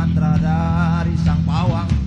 mantra dari sang pawang.